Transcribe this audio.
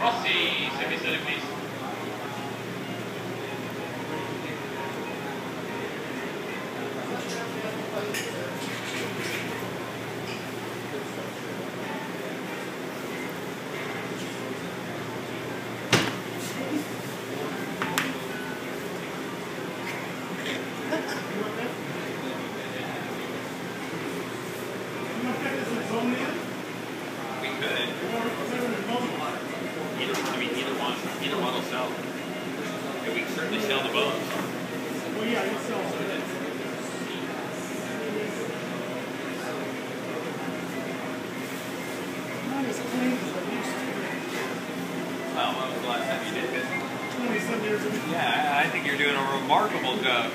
Rossi, service either one will sell. And we can certainly sell the bones. Well, yeah, you sell it. Not as clean as it used to Well, when was the last time you did be. Twenty-some years ago. Yeah, I I think you're doing a remarkable job.